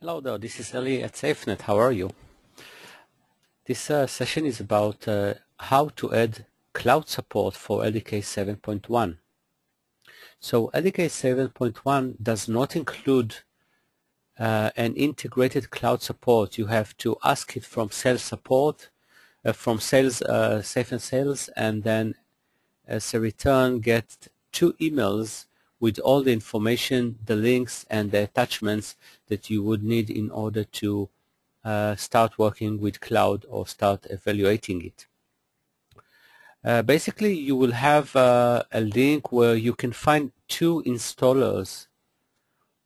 Hello there, this is Eli at SafeNet. How are you? This uh, session is about uh, how to add cloud support for LDK 7.1. So LDK 7.1 does not include uh, an integrated cloud support. You have to ask it from sales support, uh, from sales, uh, SafeNet sales, and then as a return get two emails with all the information, the links and the attachments that you would need in order to uh, start working with cloud or start evaluating it. Uh, basically, you will have uh, a link where you can find two installers.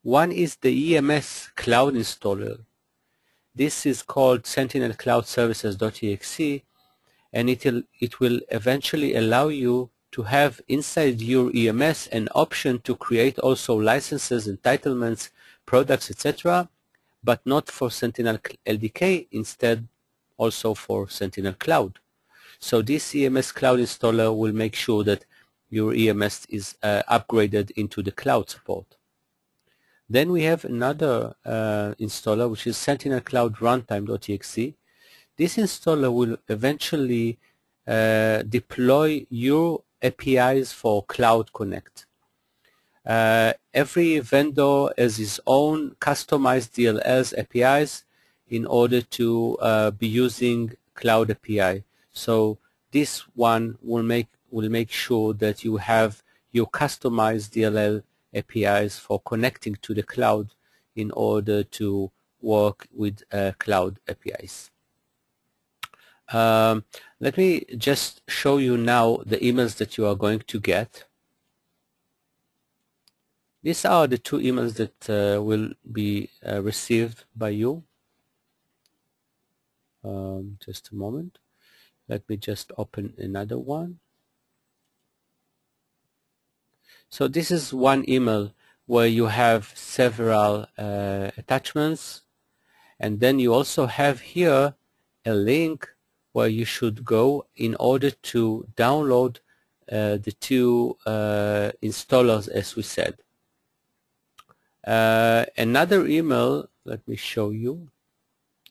One is the EMS cloud installer. This is called sentinelcloudservices.exe and it will, it will eventually allow you to have inside your EMS an option to create also licenses, entitlements, products, etc., but not for Sentinel LDK, instead also for Sentinel Cloud. So this EMS Cloud installer will make sure that your EMS is uh, upgraded into the cloud support. Then we have another uh, installer which is Sentinel Cloud Runtime.exe. This installer will eventually uh, deploy your APIs for Cloud Connect. Uh, every vendor has its own customized DLLs APIs in order to uh, be using Cloud API. So this one will make will make sure that you have your customized DLL APIs for connecting to the cloud in order to work with uh, cloud APIs. Um, let me just show you now the emails that you are going to get. These are the two emails that uh, will be uh, received by you. Um, just a moment. Let me just open another one. So this is one email where you have several uh, attachments and then you also have here a link where you should go in order to download uh, the two uh, installers as we said. Uh, another email, let me show you,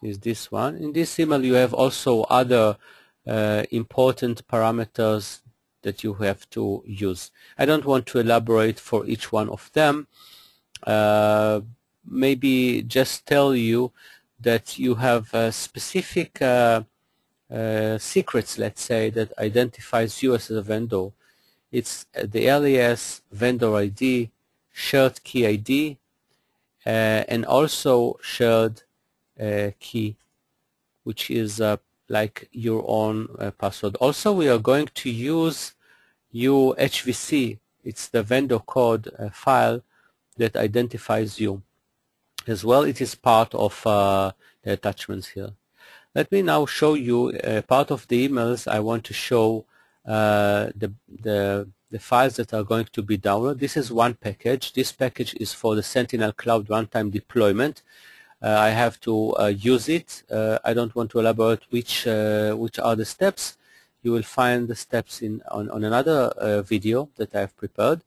is this one. In this email you have also other uh, important parameters that you have to use. I don't want to elaborate for each one of them. Uh, maybe just tell you that you have a specific uh, uh, secrets, let's say, that identifies you as a vendor. It's the alias, vendor ID, shared key ID, uh, and also shared uh, key, which is uh, like your own uh, password. Also, we are going to use your HVC. It's the vendor code file that identifies you. As well, it is part of the attachments here. Let me now show you uh, part of the emails I want to show uh, the, the, the files that are going to be downloaded. This is one package. This package is for the Sentinel Cloud Runtime deployment. Uh, I have to uh, use it. Uh, I don't want to elaborate which uh, which are the steps. You will find the steps in on, on another video that I have prepared.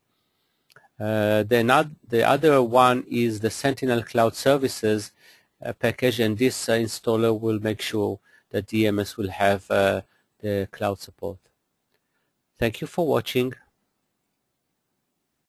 the, not, the other one is the Sentinel Cloud Services package and this uh, installer will make sure that DMS will have uh, the cloud support. Thank you for watching.